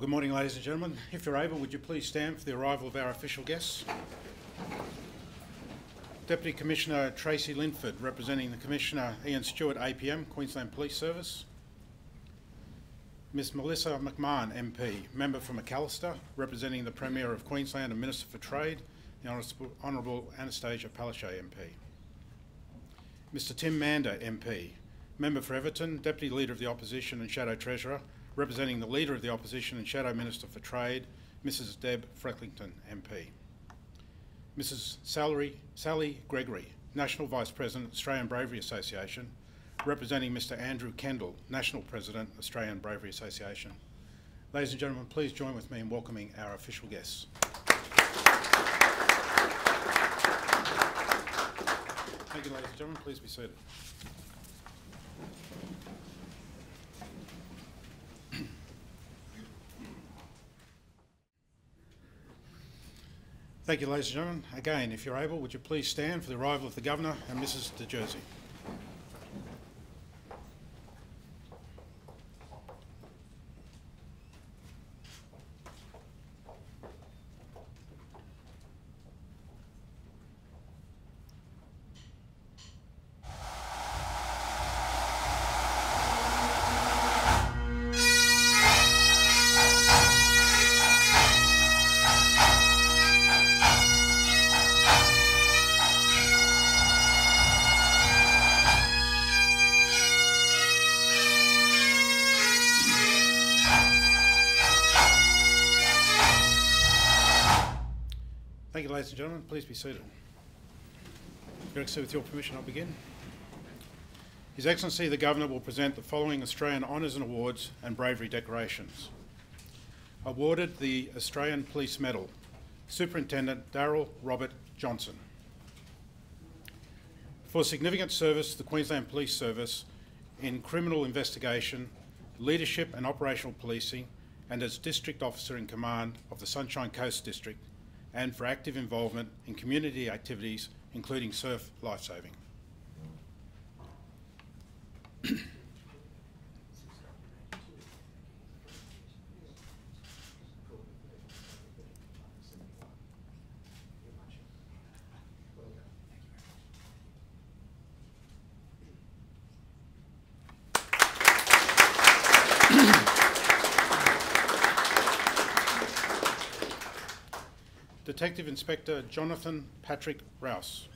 Well, good morning, ladies and gentlemen. If you're able, would you please stand for the arrival of our official guests? Deputy Commissioner Tracy Linford, representing the Commissioner Ian Stewart, APM, Queensland Police Service. Ms Melissa McMahon, MP, member for Macalister, representing the Premier of Queensland and Minister for Trade, the Honourable Anastasia Palaszczuk, MP. Mr Tim Mander, MP, member for Everton, Deputy Leader of the Opposition and Shadow Treasurer, representing the Leader of the Opposition and Shadow Minister for Trade, Mrs Deb Frecklington, MP. Mrs Sally, Sally Gregory, National Vice President, Australian Bravery Association, representing Mr Andrew Kendall, National President, Australian Bravery Association. Ladies and gentlemen, please join with me in welcoming our official guests. Thank you, ladies and gentlemen. Please be seated. Thank you, ladies and gentlemen. Again, if you're able, would you please stand for the arrival of the Governor and Mrs De Jersey. Be seated. Your Excellency, with your permission, I'll begin. His Excellency the Governor will present the following Australian Honours and Awards and Bravery Decorations. Awarded the Australian Police Medal, Superintendent Daryl Robert Johnson. For significant service to the Queensland Police Service in criminal investigation, leadership and operational policing, and as District Officer in Command of the Sunshine Coast District, and for active involvement in community activities, including surf lifesaving. Detective Inspector Jonathan Patrick Rouse.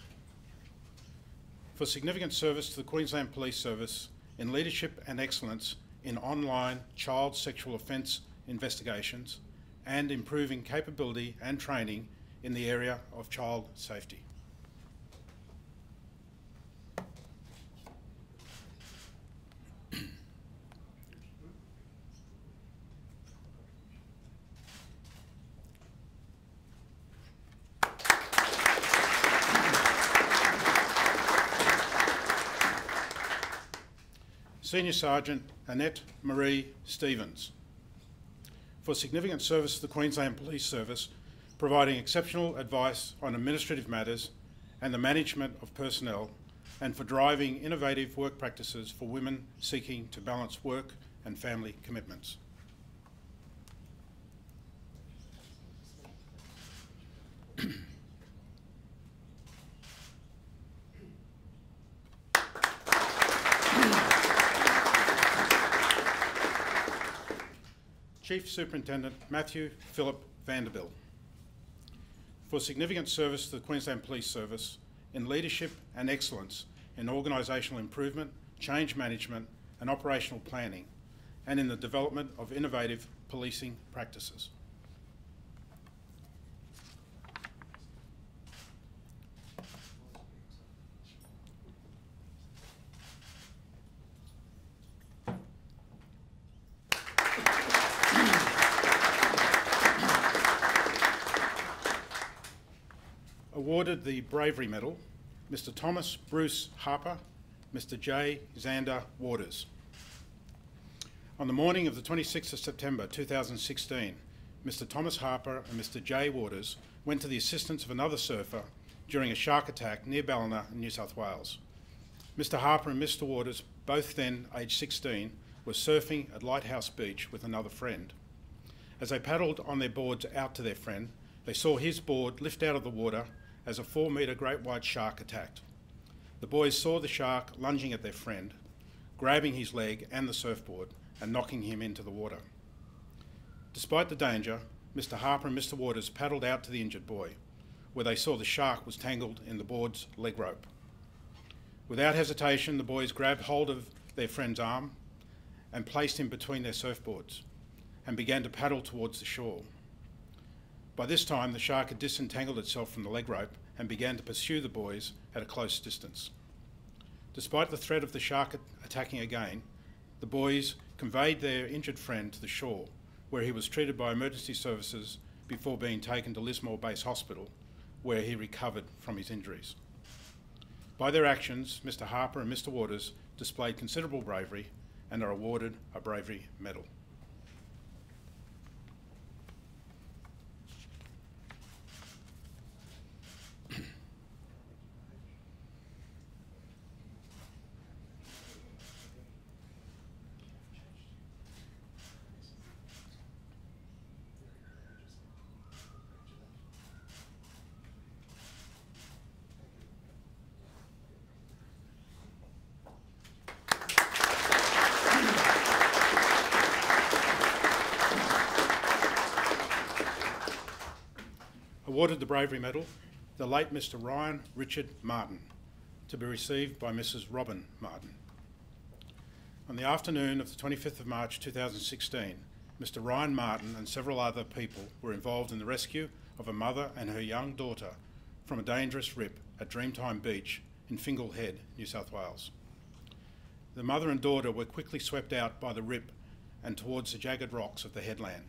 For significant service to the Queensland Police Service in leadership and excellence in online child sexual offence investigations and improving capability and training in the area of child safety. Senior Sergeant Annette Marie Stevens. For significant service to the Queensland Police Service, providing exceptional advice on administrative matters and the management of personnel, and for driving innovative work practices for women seeking to balance work and family commitments. Chief Superintendent Matthew Philip Vanderbilt. For significant service to the Queensland Police Service in leadership and excellence in organisational improvement, change management and operational planning, and in the development of innovative policing practices. The Bravery Medal, Mr Thomas Bruce Harper, Mr J Xander Waters. On the morning of the 26th of September 2016, Mr Thomas Harper and Mr J Waters went to the assistance of another surfer during a shark attack near Ballina in New South Wales. Mr Harper and Mr Waters, both then aged 16, were surfing at Lighthouse Beach with another friend. As they paddled on their boards out to their friend, they saw his board lift out of the water as a four metre great white shark attacked. The boys saw the shark lunging at their friend, grabbing his leg and the surfboard and knocking him into the water. Despite the danger, Mr. Harper and Mr. Waters paddled out to the injured boy, where they saw the shark was tangled in the board's leg rope. Without hesitation, the boys grabbed hold of their friend's arm and placed him between their surfboards and began to paddle towards the shore. By this time, the shark had disentangled itself from the leg rope and began to pursue the boys at a close distance. Despite the threat of the shark attacking again, the boys conveyed their injured friend to the shore, where he was treated by emergency services before being taken to Lismore Base Hospital, where he recovered from his injuries. By their actions, Mr Harper and Mr Waters displayed considerable bravery and are awarded a Bravery Medal. Awarded the Bravery Medal, the late Mr Ryan Richard Martin, to be received by Mrs Robin Martin. On the afternoon of the 25th of March 2016, Mr Ryan Martin and several other people were involved in the rescue of a mother and her young daughter from a dangerous rip at Dreamtime Beach in Fingal Head, New South Wales. The mother and daughter were quickly swept out by the rip and towards the jagged rocks of the headland.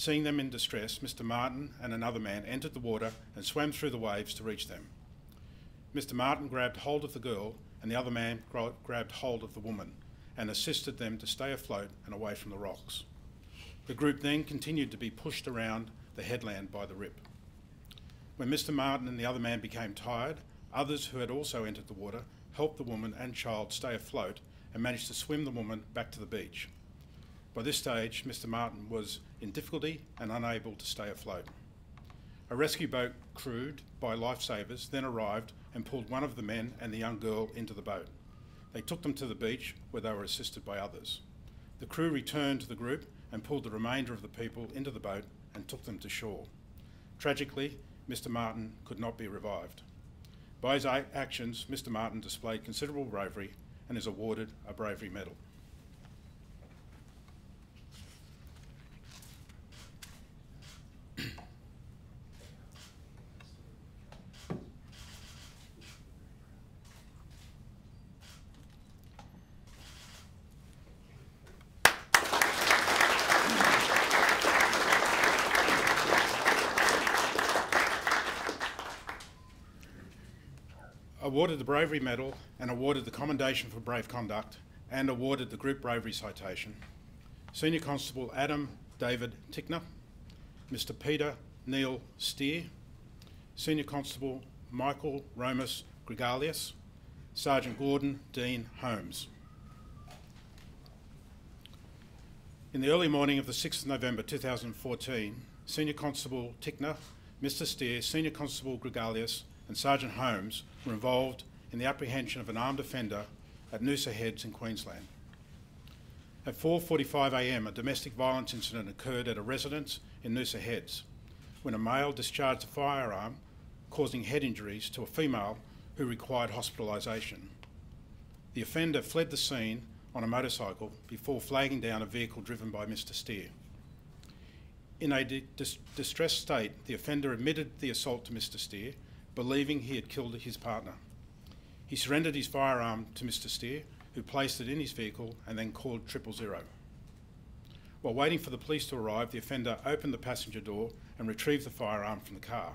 Seeing them in distress, Mr. Martin and another man entered the water and swam through the waves to reach them. Mr. Martin grabbed hold of the girl, and the other man grabbed hold of the woman and assisted them to stay afloat and away from the rocks. The group then continued to be pushed around the headland by the rip. When Mr. Martin and the other man became tired, others who had also entered the water helped the woman and child stay afloat and managed to swim the woman back to the beach. By this stage, Mr. Martin was in difficulty and unable to stay afloat. A rescue boat crewed by lifesavers then arrived and pulled one of the men and the young girl into the boat. They took them to the beach where they were assisted by others. The crew returned to the group and pulled the remainder of the people into the boat and took them to shore. Tragically, Mr. Martin could not be revived. By his actions, Mr. Martin displayed considerable bravery and is awarded a Bravery Medal. Awarded the Bravery Medal and awarded the Commendation for Brave Conduct and awarded the Group Bravery Citation. Senior Constable Adam David Tickner, Mr Peter Neil Steer, Senior Constable Michael Romus Gregalius, Sergeant Gordon Dean Holmes. In the early morning of the 6th of November 2014, Senior Constable Tickner, Mr Steer, Senior Constable Gregalius and Sergeant Holmes were involved in the apprehension of an armed offender at Noosa Heads in Queensland. At 4.45am, a domestic violence incident occurred at a residence in Noosa Heads when a male discharged a firearm causing head injuries to a female who required hospitalisation. The offender fled the scene on a motorcycle before flagging down a vehicle driven by Mr Steer. In a dis distressed state, the offender admitted the assault to Mr Steer believing he had killed his partner. He surrendered his firearm to Mr Steer, who placed it in his vehicle and then called triple zero. While waiting for the police to arrive, the offender opened the passenger door and retrieved the firearm from the car.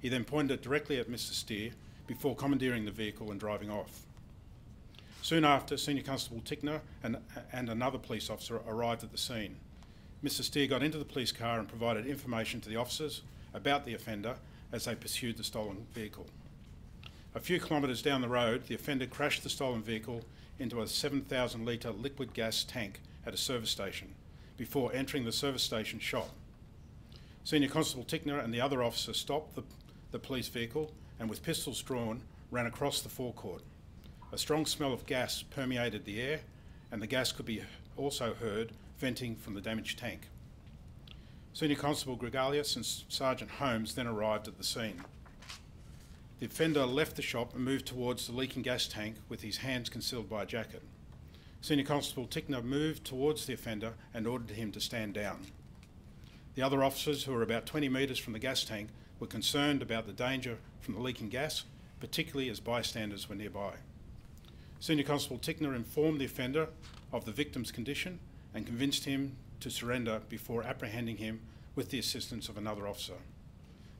He then pointed it directly at Mr Steer before commandeering the vehicle and driving off. Soon after, Senior Constable Tickner and, and another police officer arrived at the scene. Mr Steer got into the police car and provided information to the officers about the offender as they pursued the stolen vehicle. A few kilometres down the road, the offender crashed the stolen vehicle into a 7,000 litre liquid gas tank at a service station before entering the service station shop Senior Constable Tickner and the other officer stopped the, the police vehicle and with pistols drawn ran across the forecourt. A strong smell of gas permeated the air and the gas could be also heard venting from the damaged tank. Senior Constable Gregalius and Sergeant Holmes then arrived at the scene. The offender left the shop and moved towards the leaking gas tank with his hands concealed by a jacket. Senior Constable Tickner moved towards the offender and ordered him to stand down. The other officers, who were about 20 metres from the gas tank, were concerned about the danger from the leaking gas, particularly as bystanders were nearby. Senior Constable Tickner informed the offender of the victim's condition and convinced him to surrender before apprehending him with the assistance of another officer.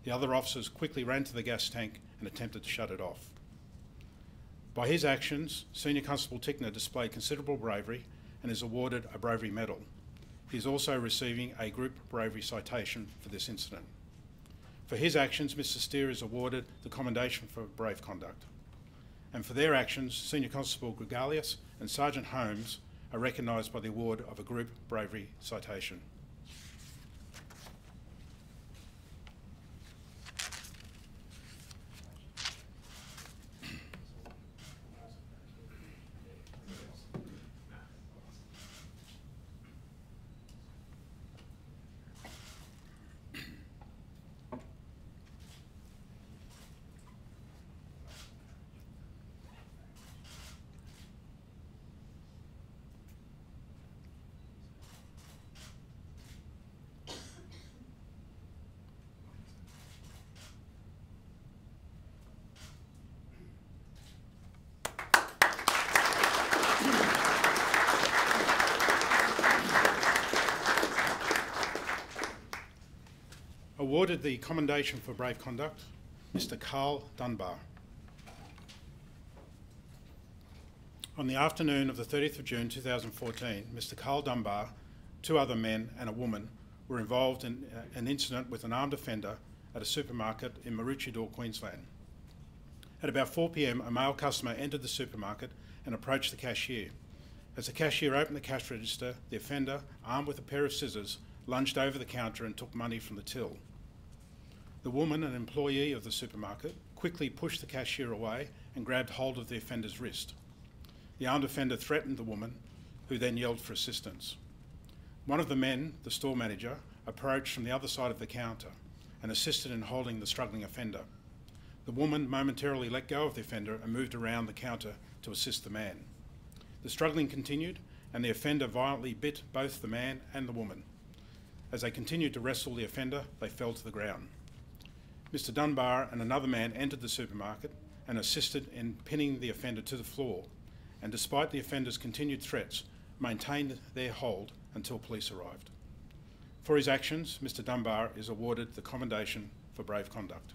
The other officers quickly ran to the gas tank and attempted to shut it off. By his actions, Senior Constable Tickner displayed considerable bravery and is awarded a bravery medal. He is also receiving a group bravery citation for this incident. For his actions, Mr Steer is awarded the Commendation for Brave Conduct. And for their actions, Senior Constable Gregalius and Sergeant Holmes are recognised by the award of a Group Bravery Citation. Awarded the Commendation for Brave Conduct, Mr Carl Dunbar. On the afternoon of the 30th of June 2014, Mr Carl Dunbar, two other men and a woman were involved in uh, an incident with an armed offender at a supermarket in Maroochydore, Queensland. At about 4pm, a male customer entered the supermarket and approached the cashier. As the cashier opened the cash register, the offender, armed with a pair of scissors, lunged over the counter and took money from the till. The woman, an employee of the supermarket, quickly pushed the cashier away and grabbed hold of the offender's wrist. The armed offender threatened the woman, who then yelled for assistance. One of the men, the store manager, approached from the other side of the counter and assisted in holding the struggling offender. The woman momentarily let go of the offender and moved around the counter to assist the man. The struggling continued and the offender violently bit both the man and the woman. As they continued to wrestle the offender, they fell to the ground. Mr Dunbar and another man entered the supermarket and assisted in pinning the offender to the floor, and despite the offender's continued threats, maintained their hold until police arrived. For his actions, Mr Dunbar is awarded the Commendation for Brave Conduct.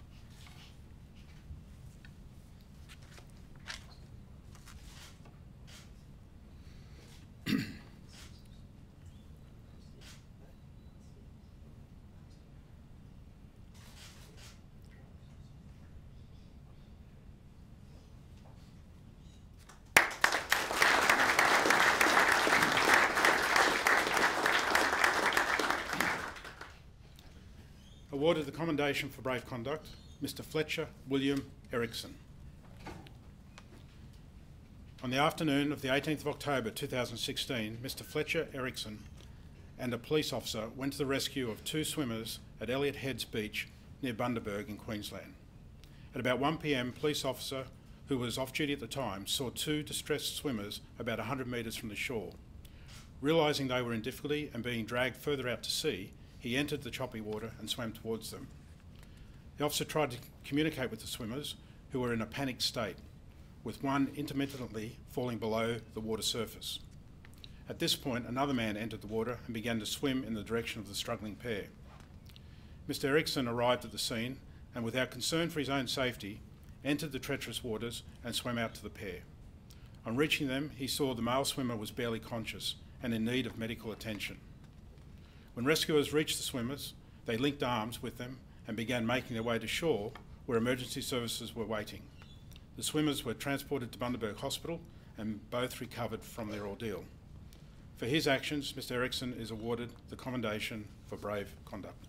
Awarded the Commendation for Brave Conduct, Mr Fletcher William Erickson. On the afternoon of the 18th of October 2016, Mr Fletcher Erickson and a police officer went to the rescue of two swimmers at Elliott Heads Beach near Bundaberg in Queensland. At about 1pm, police officer who was off duty at the time saw two distressed swimmers about 100 metres from the shore. Realising they were in difficulty and being dragged further out to sea, he entered the choppy water and swam towards them. The officer tried to communicate with the swimmers, who were in a panicked state, with one intermittently falling below the water surface. At this point, another man entered the water and began to swim in the direction of the struggling pair. Mr. Erickson arrived at the scene and, without concern for his own safety, entered the treacherous waters and swam out to the pair. On reaching them, he saw the male swimmer was barely conscious and in need of medical attention. When rescuers reached the swimmers, they linked arms with them and began making their way to shore where emergency services were waiting. The swimmers were transported to Bundaberg Hospital and both recovered from their ordeal. For his actions, Mr Erickson is awarded the Commendation for Brave Conduct.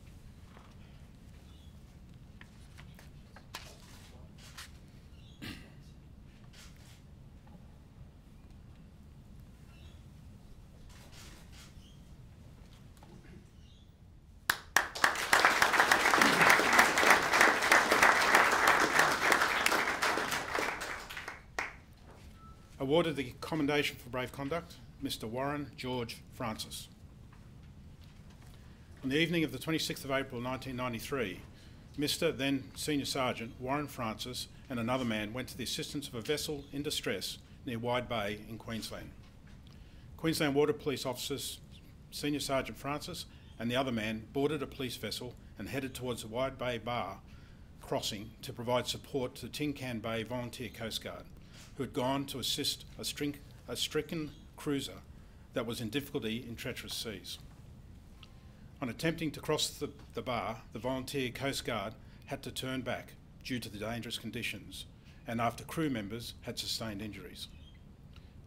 Awarded the Commendation for Brave Conduct, Mr Warren George Francis. On the evening of the 26th of April 1993, Mr then Senior Sergeant Warren Francis and another man went to the assistance of a vessel in distress near Wide Bay in Queensland. Queensland Water Police officers Senior Sergeant Francis and the other man boarded a police vessel and headed towards the Wide Bay Bar crossing to provide support to the Tin Can Bay Volunteer Coast Guard, who had gone to assist a, string, a stricken cruiser that was in difficulty in treacherous seas. On attempting to cross the, the bar, the volunteer Coast Guard had to turn back due to the dangerous conditions and after crew members had sustained injuries.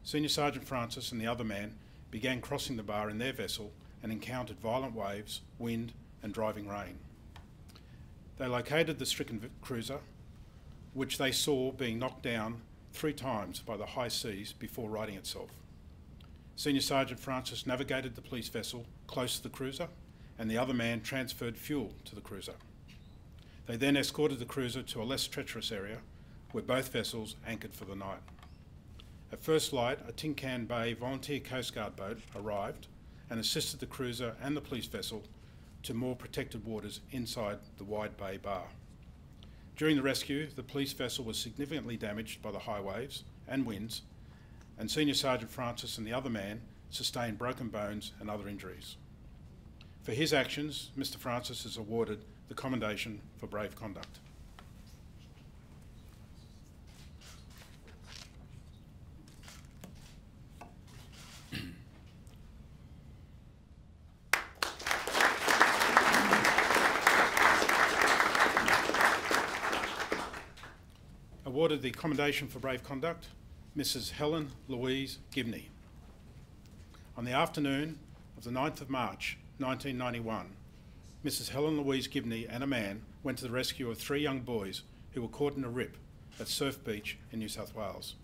Senior Sergeant Francis and the other man began crossing the bar in their vessel and encountered violent waves, wind and driving rain. They located the stricken cruiser, which they saw being knocked down three times by the high seas before righting itself. Senior Sergeant Francis navigated the police vessel close to the cruiser and the other man transferred fuel to the cruiser. They then escorted the cruiser to a less treacherous area where both vessels anchored for the night. At first light, a Tin Can Bay volunteer Coast Guard boat arrived and assisted the cruiser and the police vessel to more protected waters inside the Wide Bay Bar. During the rescue, the police vessel was significantly damaged by the high waves and winds, and Senior Sergeant Francis and the other man sustained broken bones and other injuries. For his actions, Mr Francis is awarded the Commendation for Brave Conduct. Awarded the Commendation for Brave Conduct, Mrs Helen Louise Gibney. On the afternoon of the 9th of March 1991, Mrs. Helen Louise Gibney and a man went to the rescue of three young boys who were caught in a rip at Surf Beach in New South Wales.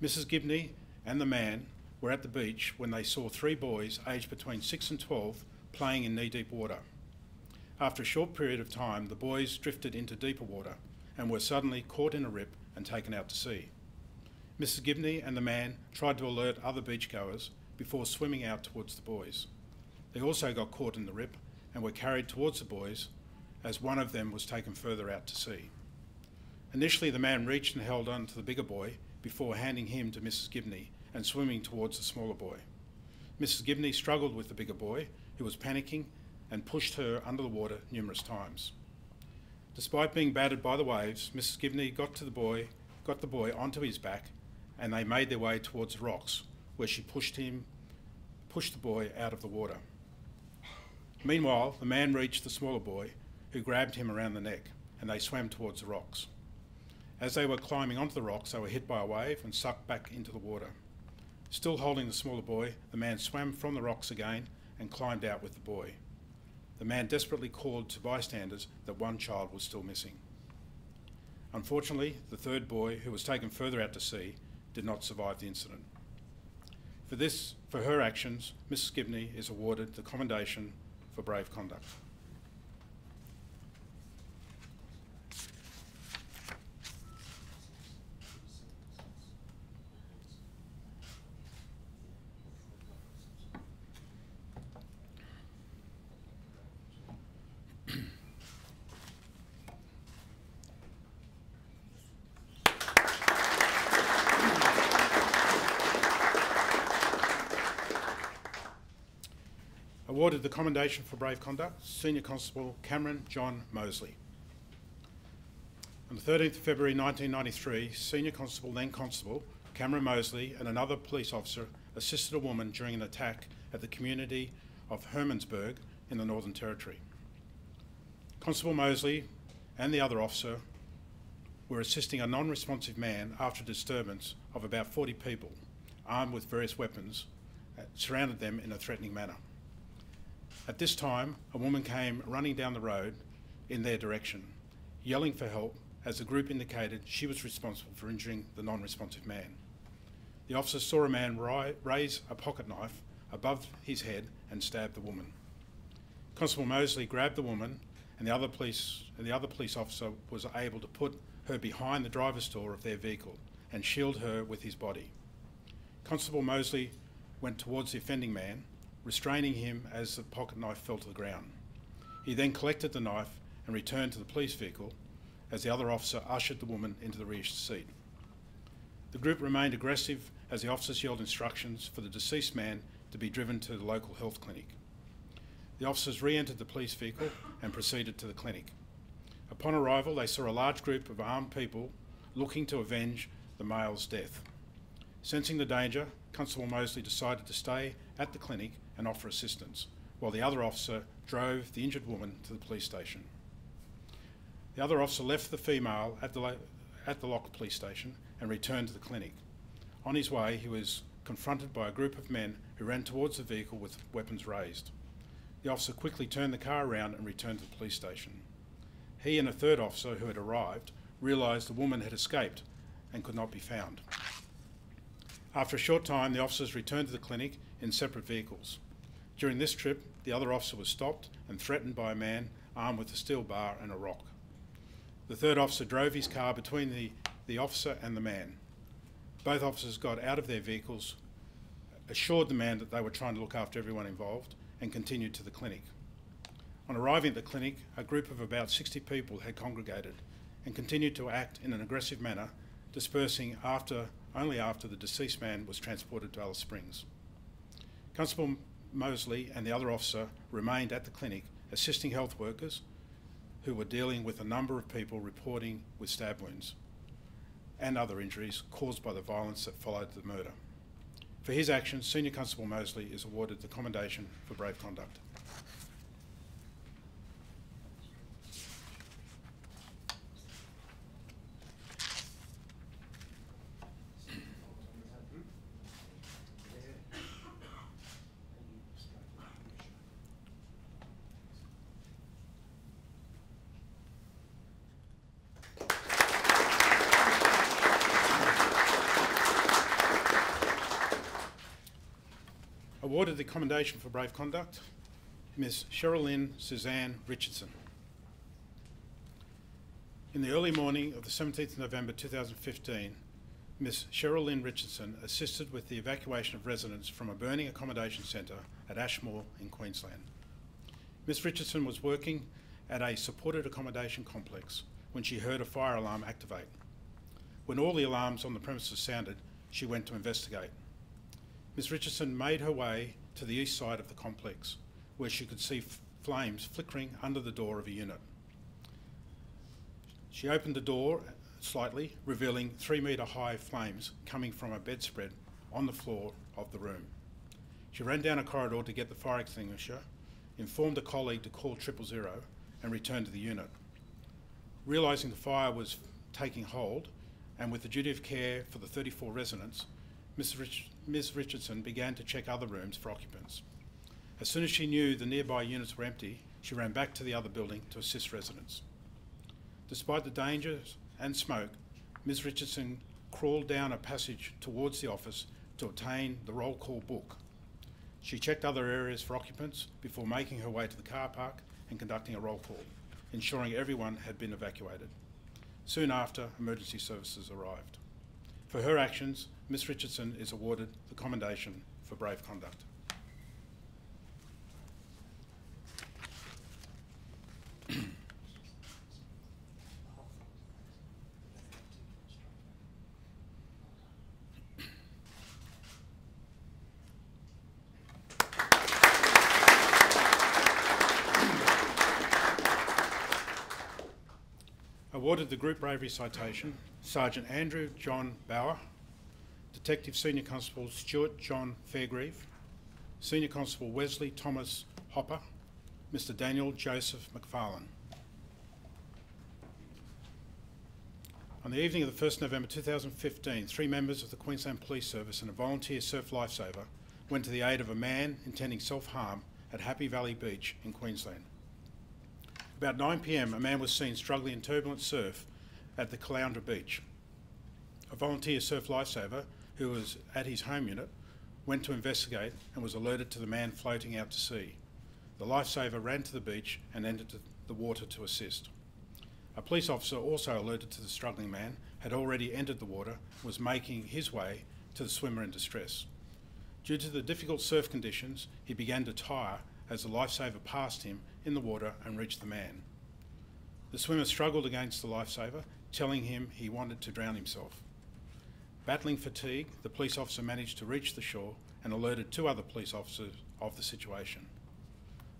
Mrs. Gibney and the man were at the beach when they saw three boys aged between 6 and 12 playing in knee-deep water. After a short period of time, the boys drifted into deeper water and were suddenly caught in a rip and taken out to sea. Mrs. Gibney and the man tried to alert other beachgoers before swimming out towards the boys. They also got caught in the rip and were carried towards the boys as one of them was taken further out to sea. Initially, the man reached and held on to the bigger boy before handing him to Mrs. Gibney and swimming towards the smaller boy. Mrs. Gibney struggled with the bigger boy, who was panicking, and pushed her under the water numerous times. Despite being battered by the waves, Mrs. Gibney got to the boy, got the boy onto his back, and they made their way towards the rocks, where she pushed him, pushed the boy out of the water. Meanwhile, the man reached the smaller boy, who grabbed him around the neck, and they swam towards the rocks. As they were climbing onto the rocks, they were hit by a wave and sucked back into the water. Still holding the smaller boy, the man swam from the rocks again and climbed out with the boy. The man desperately called to bystanders that one child was still missing. Unfortunately, the third boy, who was taken further out to sea, did not survive the incident. For this, for her actions, Mrs. Gibney is awarded the Commendation for brave conduct. Awarded the Commendation for Brave Conduct, Senior Constable Cameron John Mosley. On the 13th of February 1993, Senior Constable, then Constable, Cameron Mosley and another police officer assisted a woman during an attack at the community of Hermannsburg in the Northern Territory. Constable Mosley and the other officer were assisting a non-responsive man after a disturbance of about 40 people, armed with various weapons, uh, surrounded them in a threatening manner. At this time, a woman came running down the road in their direction, yelling for help as the group indicated she was responsible for injuring the non-responsive man. The officer saw a man ri raise a pocket knife above his head and stab the woman. Constable Mosley grabbed the woman and the other police and the other police officer was able to put her behind the driver's door of their vehicle and shield her with his body. Constable Mosley went towards the offending man, restraining him as the pocket knife fell to the ground. He then collected the knife and returned to the police vehicle as the other officer ushered the woman into the rear seat. The group remained aggressive as the officers yelled instructions for the deceased man to be driven to the local health clinic. The officers re-entered the police vehicle and proceeded to the clinic. Upon arrival, they saw a large group of armed people looking to avenge the male's death. Sensing the danger, Constable Mosley decided to stay at the clinic and offer assistance, while the other officer drove the injured woman to the police station. The other officer left the female at the, at the locked police station and returned to the clinic. On his way, he was confronted by a group of men who ran towards the vehicle with weapons raised. The officer quickly turned the car around and returned to the police station. He and a third officer who had arrived realised the woman had escaped and could not be found. After a short time, the officers returned to the clinic in separate vehicles. During this trip, the other officer was stopped and threatened by a man armed with a steel bar and a rock. The third officer drove his car between the, the officer and the man. Both officers got out of their vehicles, assured the man that they were trying to look after everyone involved, and continued to the clinic. On arriving at the clinic, a group of about 60 people had congregated and continued to act in an aggressive manner, dispersing after, only after the deceased man was transported to Alice Springs. Constable Mosley and the other officer remained at the clinic assisting health workers who were dealing with a number of people reporting with stab wounds and other injuries caused by the violence that followed the murder. For his actions, Senior Constable Mosley is awarded the Commendation for Brave Conduct. Awarded the Commendation for Brave Conduct, Ms Cheryl Lynn Suzanne Richardson. In the early morning of the 17th November 2015, Ms Cheryl Lynn Richardson assisted with the evacuation of residents from a burning accommodation centre at Ashmore in Queensland. Ms Richardson was working at a supported accommodation complex when she heard a fire alarm activate. When all the alarms on the premises sounded, she went to investigate. Ms Richardson made her way to the east side of the complex, where she could see flames flickering under the door of a unit. She opened the door uh, slightly, revealing three metre high flames coming from a bedspread on the floor of the room. She ran down a corridor to get the fire extinguisher, informed a colleague to call triple zero, and returned to the unit. Realising the fire was taking hold, and with the duty of care for the 34 residents, Ms. Rich Ms. Richardson began to check other rooms for occupants. As soon as she knew the nearby units were empty, she ran back to the other building to assist residents. Despite the dangers and smoke, Ms. Richardson crawled down a passage towards the office to obtain the roll call book. She checked other areas for occupants before making her way to the car park and conducting a roll call, ensuring everyone had been evacuated. Soon after, emergency services arrived. For her actions, Ms Richardson is awarded the Commendation for Brave Conduct. Awarded the Group Bravery Citation, Sergeant Andrew John Bauer, Detective Senior Constable Stuart John Fairgrieve, Senior Constable Wesley Thomas Hopper, Mr Daniel Joseph McFarlane. On the evening of the 1st November 2015, three members of the Queensland Police Service and a volunteer surf lifesaver went to the aid of a man intending self-harm at Happy Valley Beach in Queensland. About 9pm, a man was seen struggling in turbulent surf at the Caloundra Beach. A volunteer surf lifesaver who was at his home unit, went to investigate and was alerted to the man floating out to sea. The lifesaver ran to the beach and entered the water to assist. A police officer, also alerted to the struggling man, had already entered the water, was making his way to the swimmer in distress. Due to the difficult surf conditions, he began to tire as the lifesaver passed him in the water and reached the man. The swimmer struggled against the lifesaver, telling him he wanted to drown himself. Battling fatigue, the police officer managed to reach the shore and alerted two other police officers of the situation.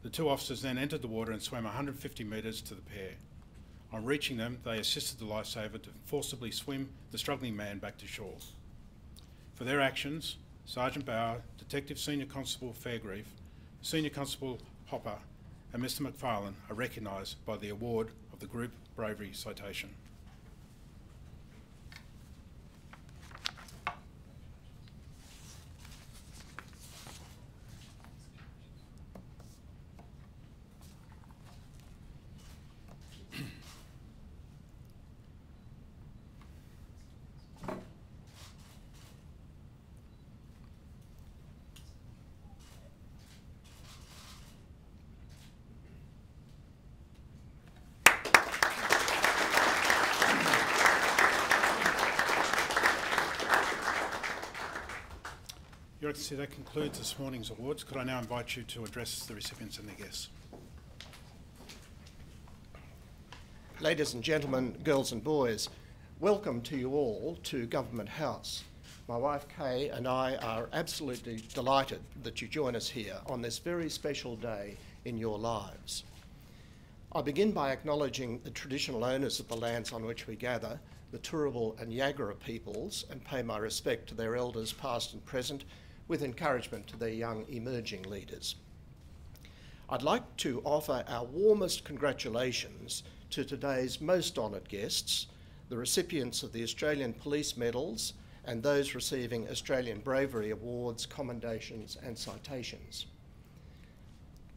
The two officers then entered the water and swam 150 metres to the pair. On reaching them, they assisted the lifesaver to forcibly swim the struggling man back to shore. For their actions, Sergeant Bauer, Detective Senior Constable Fairgrieve, Senior Constable Hopper, and Mr McFarlane are recognised by the award of the Group Bravery Citation. That concludes this morning's awards. Could I now invite you to address the recipients and their guests? Ladies and gentlemen, girls and boys, welcome to you all to Government House. My wife Kay and I are absolutely delighted that you join us here on this very special day in your lives. I begin by acknowledging the traditional owners of the lands on which we gather, the Turrbal and Yagara peoples, and pay my respect to their elders past and present, with encouragement to their young emerging leaders. I'd like to offer our warmest congratulations to today's most honoured guests, the recipients of the Australian Police Medals and those receiving Australian Bravery Awards, commendations and citations.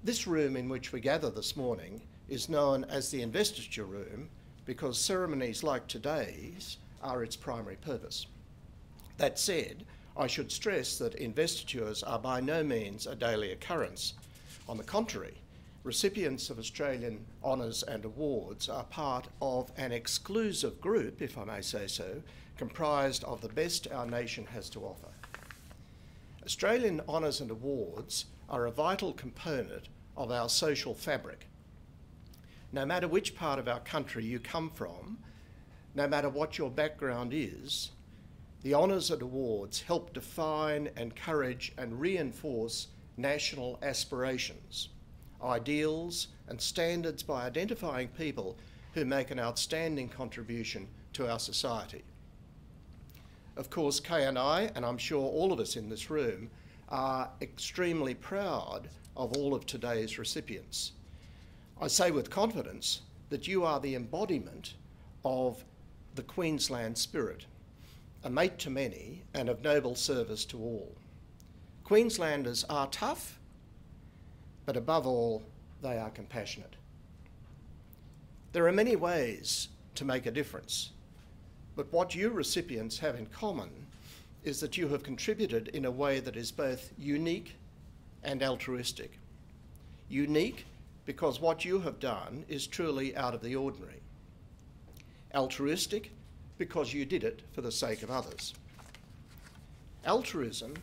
This room in which we gather this morning is known as the Investiture Room because ceremonies like today's are its primary purpose. That said, I should stress that investitures are by no means a daily occurrence. On the contrary, recipients of Australian honours and awards are part of an exclusive group, if I may say so, comprised of the best our nation has to offer. Australian honours and awards are a vital component of our social fabric. No matter which part of our country you come from, no matter what your background is, the honours and awards help define, encourage, and reinforce national aspirations, ideals, and standards by identifying people who make an outstanding contribution to our society. Of course, Kay and I, and I'm sure all of us in this room, are extremely proud of all of today's recipients. I say with confidence that you are the embodiment of the Queensland spirit a mate to many, and of noble service to all. Queenslanders are tough, but above all, they are compassionate. There are many ways to make a difference, but what you recipients have in common is that you have contributed in a way that is both unique and altruistic. Unique because what you have done is truly out of the ordinary. Altruistic because you did it for the sake of others. Altruism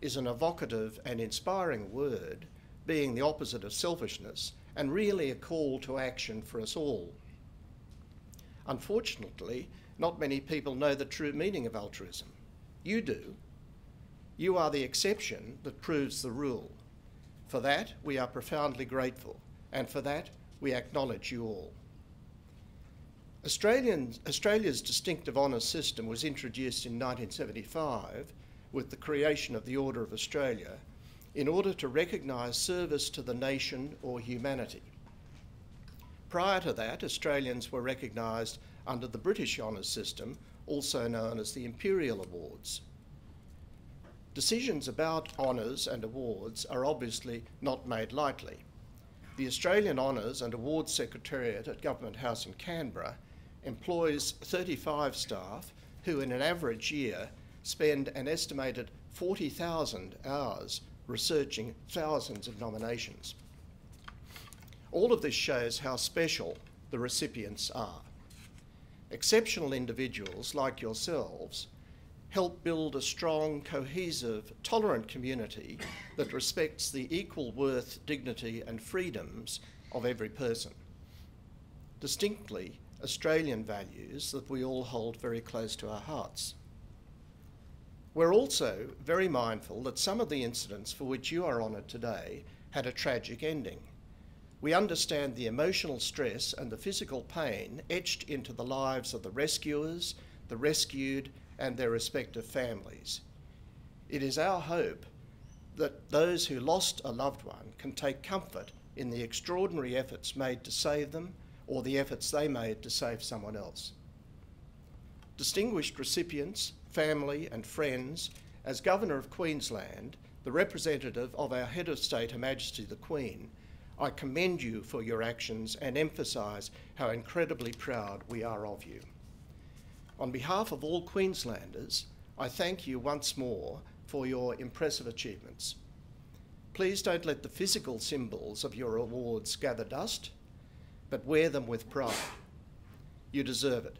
is an evocative and inspiring word, being the opposite of selfishness, and really a call to action for us all. Unfortunately, not many people know the true meaning of altruism. You do. You are the exception that proves the rule. For that, we are profoundly grateful, and for that, we acknowledge you all. Australia's distinctive honours system was introduced in 1975 with the creation of the Order of Australia in order to recognise service to the nation or humanity. Prior to that, Australians were recognised under the British honours system, also known as the Imperial Awards. Decisions about honours and awards are obviously not made lightly. The Australian Honours and Awards Secretariat at Government House in Canberra employs 35 staff who, in an average year, spend an estimated 40,000 hours researching thousands of nominations. All of this shows how special the recipients are. Exceptional individuals like yourselves help build a strong, cohesive, tolerant community that respects the equal worth, dignity, and freedoms of every person. Distinctly Australian values that we all hold very close to our hearts. We're also very mindful that some of the incidents for which you are honoured today had a tragic ending. We understand the emotional stress and the physical pain etched into the lives of the rescuers, the rescued, and their respective families. It is our hope that those who lost a loved one can take comfort in the extraordinary efforts made to save them or the efforts they made to save someone else. Distinguished recipients, family, and friends, as Governor of Queensland, the representative of our Head of State, Her Majesty the Queen, I commend you for your actions and emphasise how incredibly proud we are of you. On behalf of all Queenslanders, I thank you once more for your impressive achievements. Please don't let the physical symbols of your awards gather dust, but wear them with pride. You deserve it.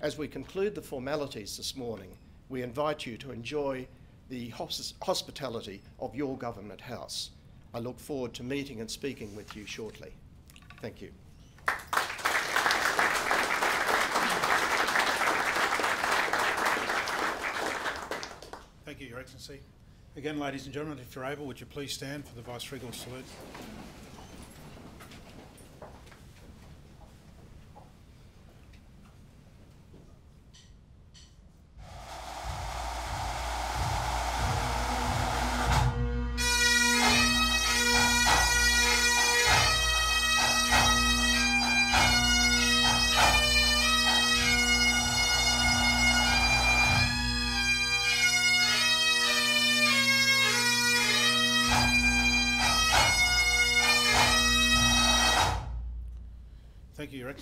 As we conclude the formalities this morning, we invite you to enjoy the hos- hospitality of your government house. I look forward to meeting and speaking with you shortly. Thank you. Thank you, Your Excellency. Again, ladies and gentlemen, if you're able, would you please stand for the Vice-Regal salute?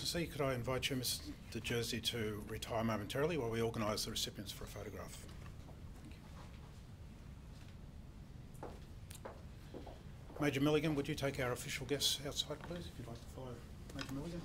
Excellency. Could I invite you, Mr De Jersey, to retire momentarily while we organise the recipients for a photograph? Major Milligan, would you take our official guests outside, please, if you'd like to follow Major Milligan?